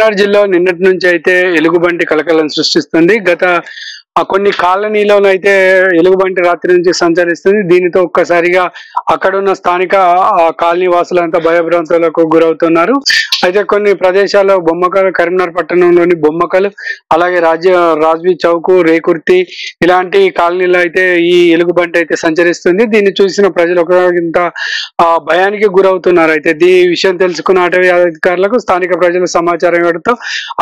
కరీంనగర్ జిల్లా నిన్నటి నుంచి అయితే ఎలుగుబంటి కలకలం సృష్టిస్తుంది. గత కొన్ని కాలనీలోనైతే ఎలుగుబంటి రాత్రి నుంచి సంచరిస్తుంది. దీనితో ఒక్కసారిగా అక్కడ ఉన్న స్థానిక ఆ కాలనీ వాసులంతా భయభ్రాంతులకు గురవుతున్నారు. అయితే కొన్ని ప్రదేశాల్లో బొమ్మకలు కరీంనగర్ పట్టణంలోని బొమ్మకలు అలాగే రాజ్య రాజ్వి చౌక్ రేకుర్తి ఇలాంటి కాలనీలో అయితే ఈ ఎలుగుబంటి అయితే సంచరిస్తుంది. దీన్ని చూసిన ప్రజలు ఒక భయానికి గురవుతున్నారు. అయితే దీ విషయం తెలుసుకున్న అటవీ అధికారులకు స్థానిక ప్రజలు సమాచారం ఇవ్వడంతో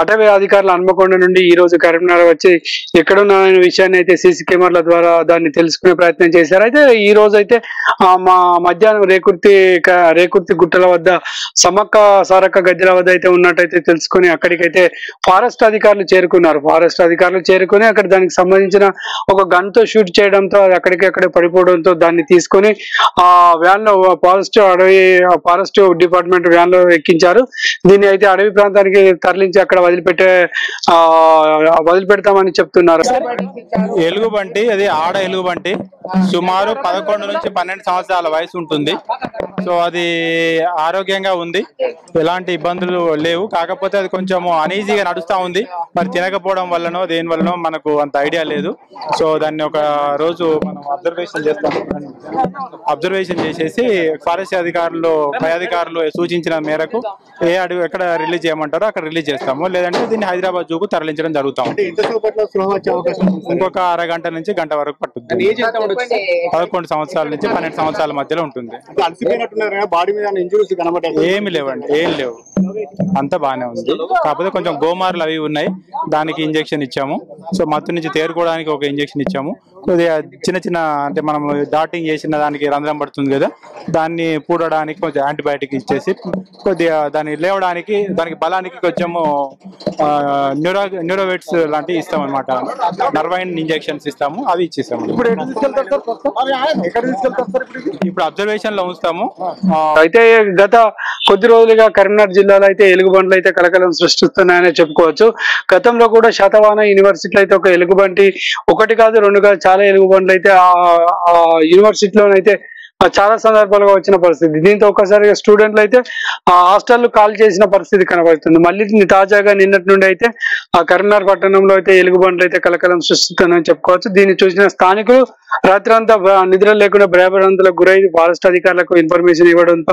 అటవీ అధికారులు హన్మకొండ నుండి ఈ రోజు కరీంనగర్ వచ్చి ఎక్కడున్న విషయాన్ని అయితే సీసీ కెమెరాల ద్వారా దాన్ని తెలుసుకునే ప్రయత్నం చేశారు. అయితే ఈ రోజు అయితే మా మధ్యాహ్నం రేకుర్తి రేకుర్తి గుట్టల వద్ద సమక్క సారక్క గద్దెల వద్ద అయితే ఉన్నట్టయితే తెలుసుకుని అక్కడికైతే ఫారెస్ట్ అధికారులు చేరుకున్నారు. ఫారెస్ట్ అధికారులు చేరుకుని అక్కడ దానికి సంబంధించిన ఒక గన్తో షూట్ చేయడంతో అది అక్కడికి అక్కడే పడిపోవడంతో దాన్ని తీసుకొని ఆ వ్యాన్లో ఫారెస్ట్ అడవి ఫారెస్ట్ డిపార్ట్మెంట్ వ్యాన్లో ఎక్కించారు. దీన్ని అయితే అడవి ప్రాంతానికి తరలించి అక్కడ వదిలిపెట్టే ఆ వదిలిపెడతామని చెప్తున్నారు. ఎలుగుబంటి అది ఆడ ఎలుగుబంటి. సుమారు పదకొండు నుంచి పన్నెండు సంవత్సరాల వయసు ఉంటుంది. సో అది ఆరోగ్యంగా ఉంది. ఎలాంటి ఇబ్బందులు లేవు. కాకపోతే అది కొంచెం అనీజీగా నడుస్తా ఉంది. మరి తినకపోవడం వల్లనో దేని వల్లనో మనకు అంత ఐడియా లేదు. సో దాన్ని ఒక రోజు మనం అబ్జర్వేషన్ చేస్తాం. అబ్జర్వేషన్ చేసేసి ఫారెస్ట్ అధికారులు పై అధికారులు సూచించిన మేరకు ఏ అడుగు ఎక్కడ రిలీజ్ చేయమంటారో అక్కడ రిలీజ్ చేస్తాము. లేదంటే దీన్ని హైదరాబాద్ జూకు తరలించడం జరుగుతాం? ఇంకొక అరగంట నుంచి గంట వరకు పట్టుద్ది. పదకొండు సంవత్సరాల నుంచి పన్నెండు సంవత్సరాల మధ్యలో ఉంటుంది. అంటే అలసిపోయినట్టున్నారు బాడీ మీద ఇంజురీస్ కనబడ్డాయి? ఏమి లేవండి ఏం లేవు. అంతా బాగానే ఉంది. కాకపోతే కొంచెం గోమార్లు అవి ఉన్నాయి దానికి ఇంజెక్షన్ ఇచ్చాము. సో మత్తు నుంచి తేరుకోవడానికి ఒక ఇంజెక్షన్ ఇచ్చాము. కొద్దిగా చిన్న చిన్న అంటే మనం డాటింగ్ చేసిన దానికి రంధ్రం పడుతుంది కదా దాన్ని పూడడానికి కొంచెం యాంటీబయాటిక్ ఇచ్చేసి కొద్దిగా దాన్ని లేవడానికి దానికి బలానికి కొంచెము న్యూరో న్యూరోవెట్స్ లాంటివి ఇస్తాం అనమాట నర్వైన్ ఇంజెక్షన్స్ ఇస్తాము అవి ఇచ్చేస్తాము ఇప్పుడు అబ్జర్వేషన్లో ఉంచుతాము. అయితే గత కొద్ది రోజులుగా కరీంనగర్ జిల్లాలో అయితే ఎలుగుబంట్లు అయితే కలకలం సృష్టిస్తున్నాయని చెప్పుకోవచ్చు. గతంలో కూడా శతవాన యూనివర్సిటీలో అయితే ఒక ఎలుగుబంటి ఒకటి కాదు రెండు కాదు చాలా ఎలుగుబంట్లు అయితే ఆ యూనివర్సిటీలోనైతే చాలా సందర్భాలుగా వచ్చిన పరిస్థితి. దీంతో ఒక్కసారిగా స్టూడెంట్లు అయితే ఆ హాస్టల్ కాల్ చేసిన పరిస్థితి కనబడుతుంది. మళ్ళీ తాజాగా నిన్నటి నుండి అయితే ఆ కరీంనగర్ పట్టణంలో అయితే ఎలుగుబండ్లు అయితే కలకలం సృష్టిస్తుందని చెప్పుకోవచ్చు. దీన్ని చూసిన స్థానికులు రాత్రంతా నిద్ర లేకుండా భయభ్రాంతులకు గురై ఫారెస్ట్ అధికారులకు ఇన్ఫర్మేషన్ ఇవ్వడంతో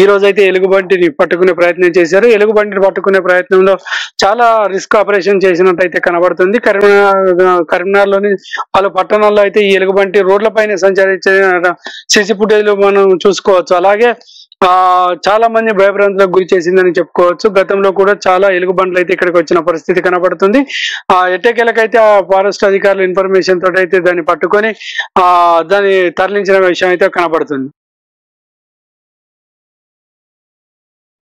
ఈ రోజు అయితే ఎలుగుబంటిని పట్టుకునే ప్రయత్నం చేశారు. ఎలుగుబంటిని పట్టుకునే ప్రయత్నంలో చాలా రిస్క్ ఆపరేషన్ చేసినట్టయితే కనబడుతుంది. కరీంనగర్ కరీంనగర్లోని పలు పట్టణాల్లో అయితే ఈ ఎలుగుబంటి రోడ్లపైన సంచరించిన సీసీ ఫుటేజ్ మనం చూసుకోవచ్చు. అలాగే ఆ చాలా మంది భయభ్రాంతులకు గురి చేసిందని చెప్పుకోవచ్చు. గతంలో కూడా చాలా ఎలుగుబంట్లు అయితే ఇక్కడికి వచ్చిన పరిస్థితి కనబడుతుంది. ఆ ఎట్టకేలకైతే ఆ ఫారెస్ట్ అధికారుల ఇన్ఫర్మేషన్ తోటి అయితే దాన్ని పట్టుకొని ఆ దాన్ని తరలించిన విషయం అయితే కనబడుతుంది.